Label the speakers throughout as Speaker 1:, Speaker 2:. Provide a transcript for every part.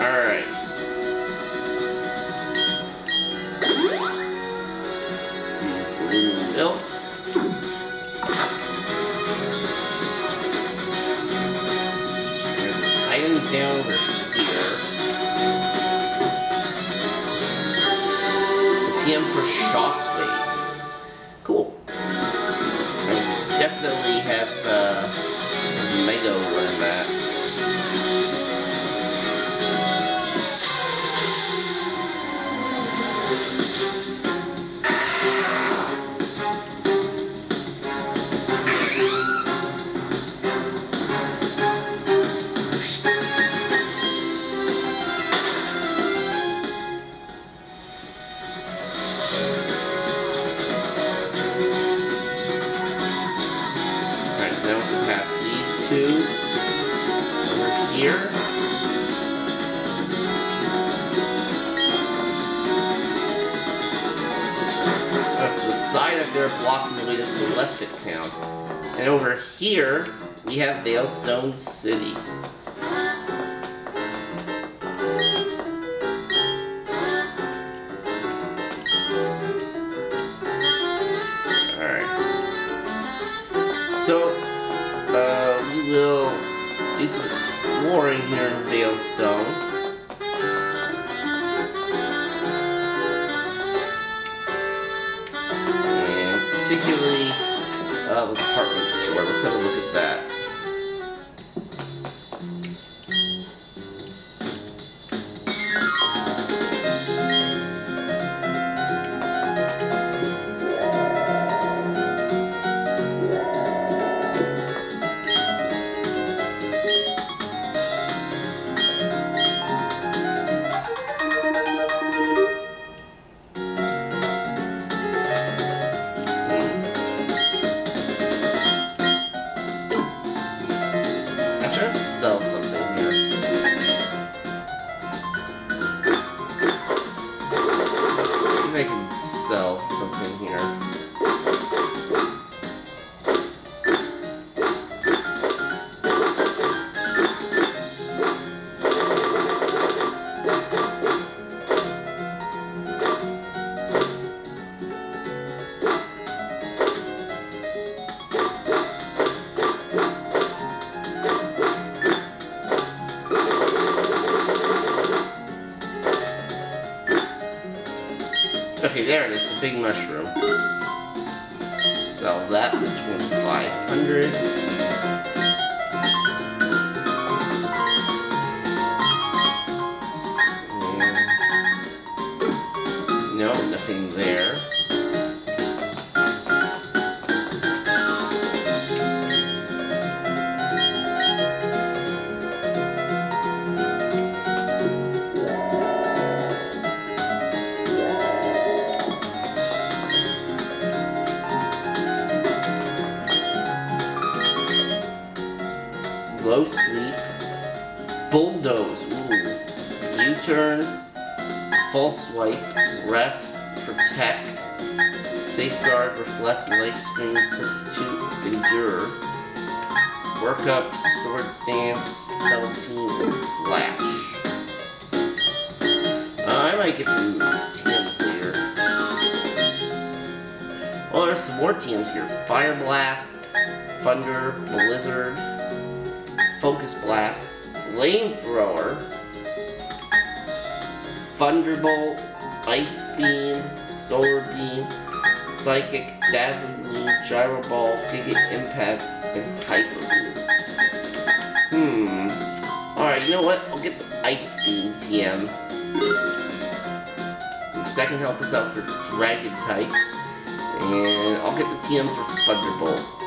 Speaker 1: Alright. Let's use aluminum milk. There's an item down over here. TM for shockwave. Cool. I definitely have uh, Mega learn that. So now we can pass these two over here. That's the side up there blocking the way to Celestic Town. And over here, we have Veilstone City. So, we will do some exploring here in Veilstone. And particularly uh, the department store. Let's have a look at that. See if I can sell something here. Okay, there it is, the big mushroom. Sell that for 2500 No, nothing there. Sleep. Bulldoze. Ooh. U-turn. False swipe. Rest. Protect. Safeguard. Reflect. Light screen. Substitute. Endure. Work up. Swords Dance. Double team. Flash. Uh, I might get some TMs here. Oh, there's some more TMs here. Fire Blast. Thunder. Blizzard. Focus Blast, Flamethrower, Thunderbolt, Ice Beam, Solar Beam, Psychic, Dazzling Gyro Ball, Giga Impact, and Hyper Beam. Hmm. Alright, you know what? I'll get the Ice Beam TM. That can help us out for Dragon types. And I'll get the TM for Thunderbolt.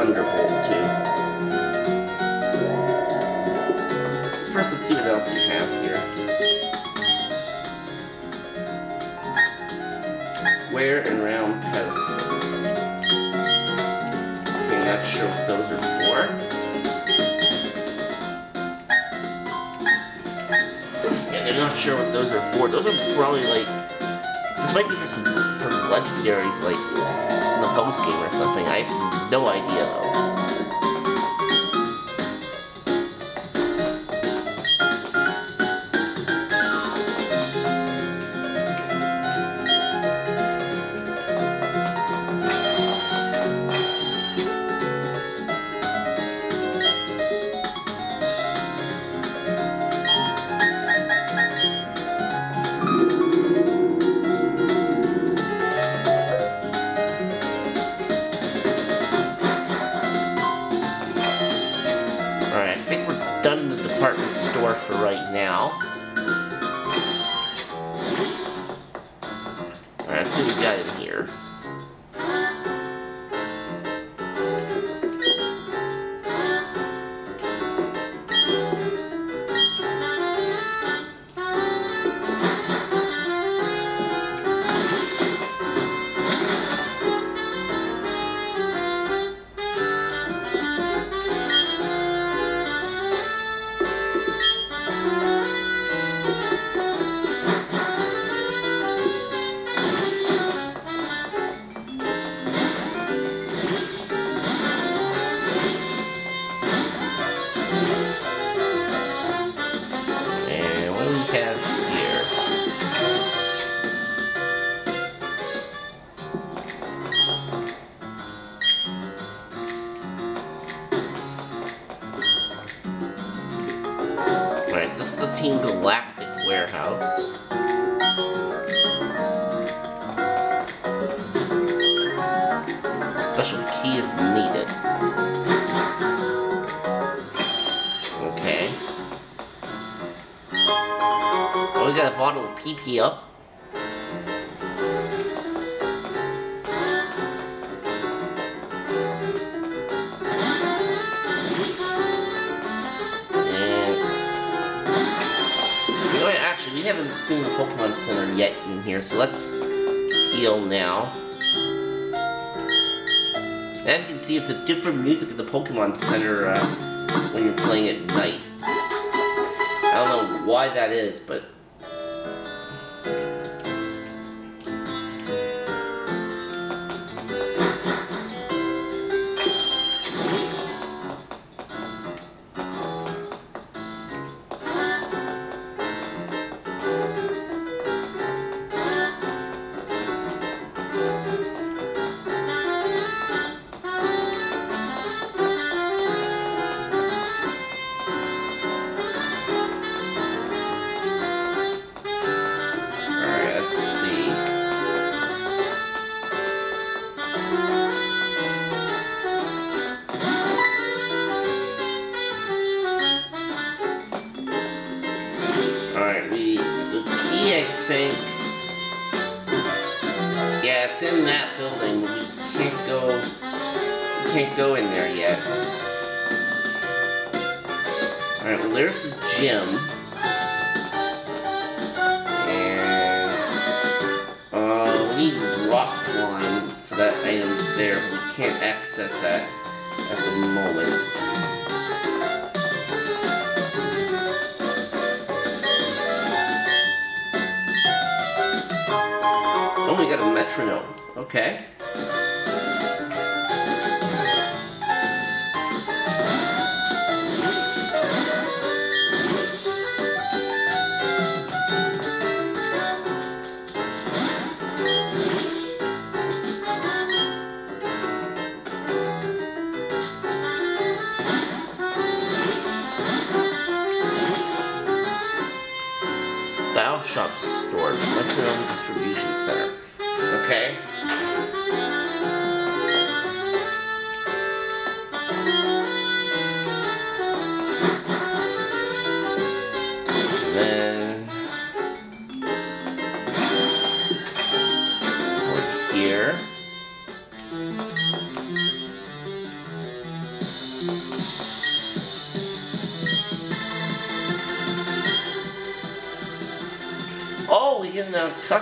Speaker 1: Thunderbolt to. First, let's see what else we have here. Square and round pedestal. Okay, not sure what those are for. They're not sure what those are for. Those are probably like, This might be for some legendaries like in the post game or something. I have no idea though. The Team Galactic warehouse. Special key is needed. Okay. Oh, we got a bottle of PP up. Haven't seen the Pokemon Center yet in here, so let's heal now. As you can see, it's a different music at the Pokemon Center uh, when you're playing at night. I don't know why that is, but Alright, well there's the gym. And uh, we need rock climb for that item there, we can't access that at the moment. Oh, we got a metronome. Okay.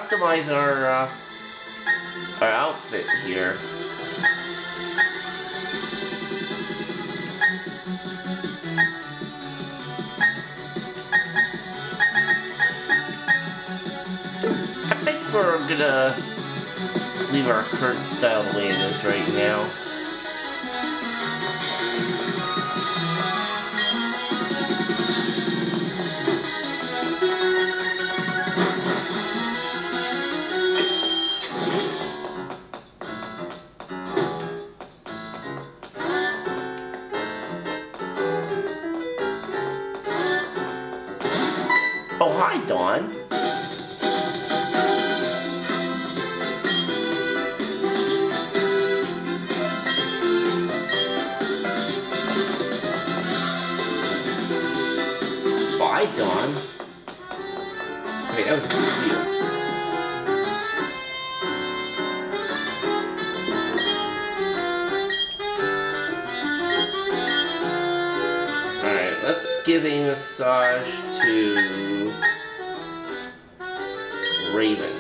Speaker 1: Customize our uh, our outfit here. I think we're gonna leave our current style the way it is right now. Hi, Dawn. Bye, Dawn. Wait, that was you. Alright, let's give a massage to Raven.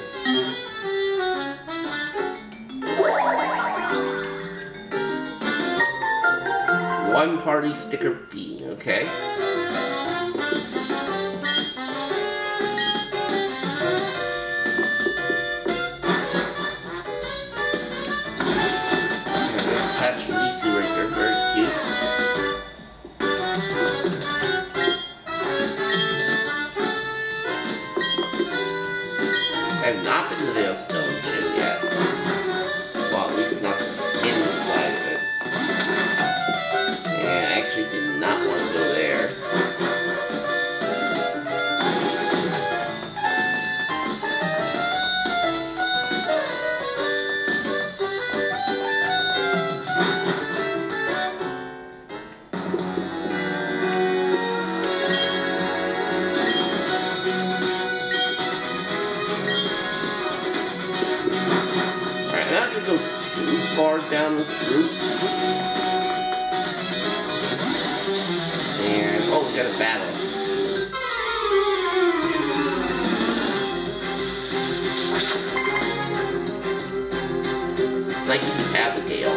Speaker 1: One party sticker B, okay. And, oh, got a battle. Psychic Abigail.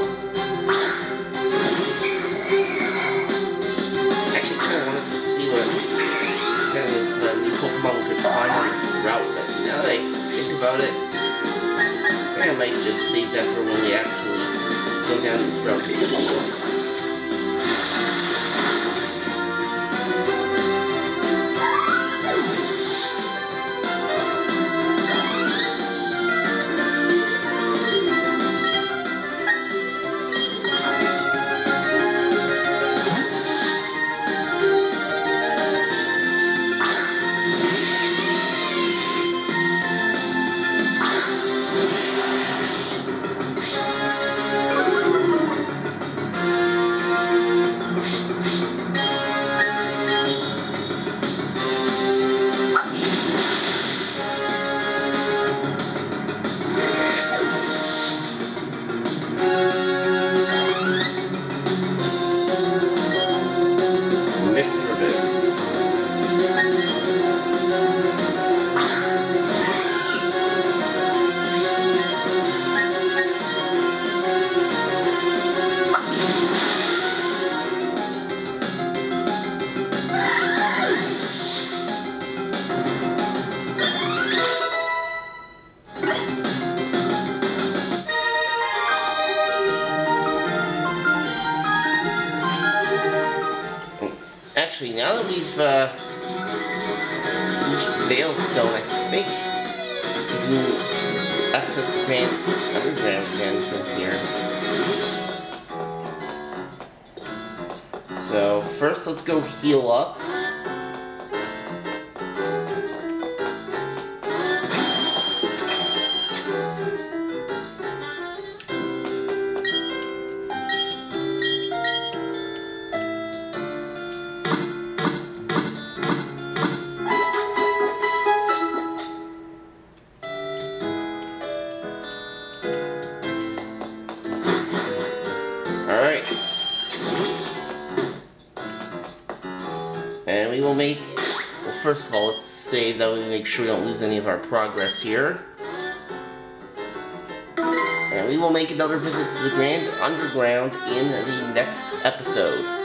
Speaker 1: Actually, kind of wanted to see what kind of uh, new Pokemon we could find on this route, but now that I think about it, I think I might just save that for when we actually reached I think can access Grand Underground again from here. So first, let's go heal up. Make, well first of all, let's save that we make sure we don't lose any of our progress here. And we will make another visit to the Grand Underground in the next episode.